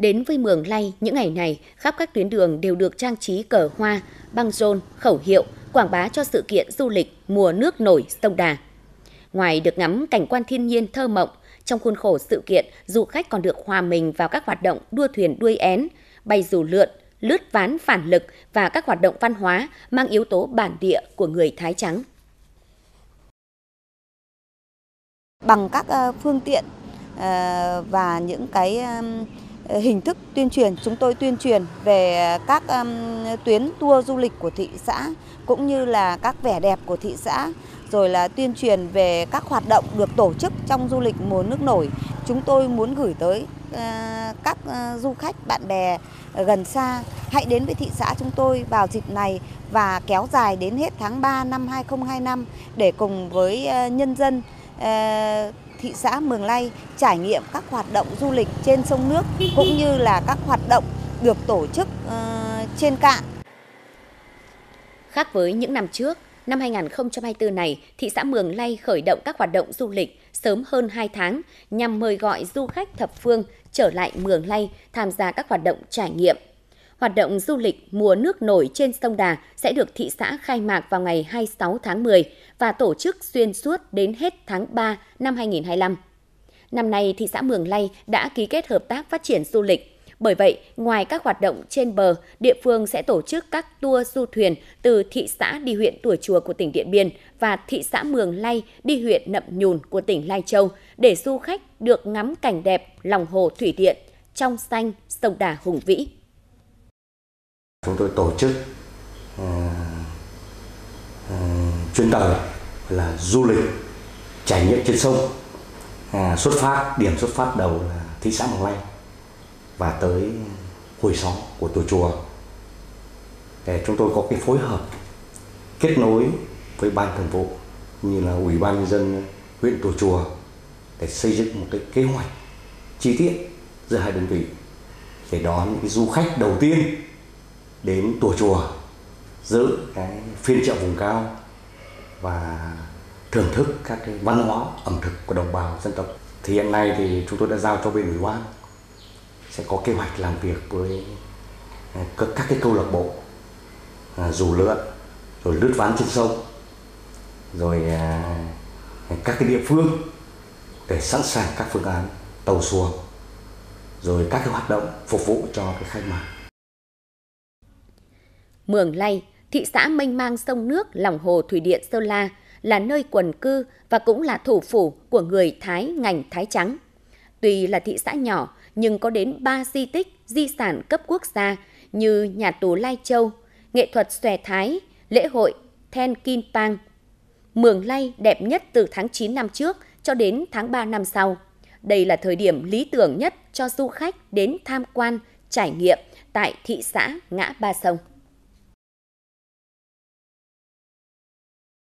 Đến với Mường Lay, những ngày này, khắp các tuyến đường đều được trang trí cờ hoa, băng rôn, khẩu hiệu, quảng bá cho sự kiện du lịch mùa nước nổi sông Đà. Ngoài được ngắm cảnh quan thiên nhiên thơ mộng, trong khuôn khổ sự kiện, du khách còn được hòa mình vào các hoạt động đua thuyền đuôi én, bay dù lượn, lướt ván phản lực và các hoạt động văn hóa mang yếu tố bản địa của người Thái Trắng. Bằng các ờ, phương tiện ờ, và những cái Ờ, hình thức tuyên truyền, chúng tôi tuyên truyền về ờ, các tuyến tour du lịch của thị xã cũng như là các vẻ đẹp của thị xã rồi là tuyên truyền về các hoạt động được tổ chức trong du lịch mùa nước nổi. Chúng tôi muốn gửi tới uh, các uh, du khách, bạn bè gần xa hãy đến với thị xã chúng tôi vào dịp này và kéo dài đến hết tháng 3 năm 2025 để cùng với uh, nhân dân thị xã Mường Lay trải nghiệm các hoạt động du lịch trên sông nước cũng như là các hoạt động được tổ chức ờ, trên cạn. Khác với những năm trước, Năm 2024 này, thị xã Mường Lay khởi động các hoạt động du lịch sớm hơn 2 tháng nhằm mời gọi du khách thập phương trở lại Mường Lay tham gia các hoạt động trải nghiệm. Hoạt động du lịch mùa nước nổi trên sông Đà sẽ được thị xã khai mạc vào ngày 26 tháng 10 và tổ chức xuyên suốt đến hết tháng 3 năm 2025. Năm nay, thị xã Mường Lay đã ký kết hợp tác phát triển du lịch bởi vậy, ngoài các hoạt động trên bờ, địa phương sẽ tổ chức các tour du thuyền từ thị xã đi huyện Tùa Chùa của tỉnh Điện Biên và thị xã Mường Lay đi huyện Nậm Nhùn của tỉnh Lai Châu để du khách được ngắm cảnh đẹp lòng hồ thủy điện trong xanh sông Đà hùng vĩ. Chúng tôi tổ chức ờ, ờ, chuyến tàu là du lịch trải nghiệm trên sông. À, xuất phát điểm xuất phát đầu là thị xã Mường Lây và tới hồi xóm của tổ chùa để chúng tôi có cái phối hợp kết nối với ban thường vụ như là ủy ban nhân dân huyện tổ chùa để xây dựng một cái kế hoạch chi tiết giữa hai đơn vị để đón những du khách đầu tiên đến tùa chùa giữ cái phiên chợ vùng cao và thưởng thức các cái văn hóa ẩm thực của đồng bào dân tộc thì hiện nay thì chúng tôi đã giao cho bên ủy ban sẽ có kế hoạch làm việc với à, các, các cái câu lạc bộ à, dù lượn rồi lướt ván trên sông rồi à, các cái địa phương để sẵn sàng các phương án tàu xuồng rồi các cái hoạt động phục vụ cho cái khai mạc. Mường Lay, thị xã mênh mang sông nước lòng hồ thủy điện Sơn La là nơi quần cư và cũng là thủ phủ của người Thái ngành Thái Trắng. Tuy là thị xã nhỏ nhưng có đến 3 di tích di sản cấp quốc gia như nhà tù Lai Châu, nghệ thuật xòe Thái, lễ hội Then Kim Pang. Mường Lay đẹp nhất từ tháng 9 năm trước cho đến tháng 3 năm sau. Đây là thời điểm lý tưởng nhất cho du khách đến tham quan, trải nghiệm tại thị xã Ngã Ba Sông.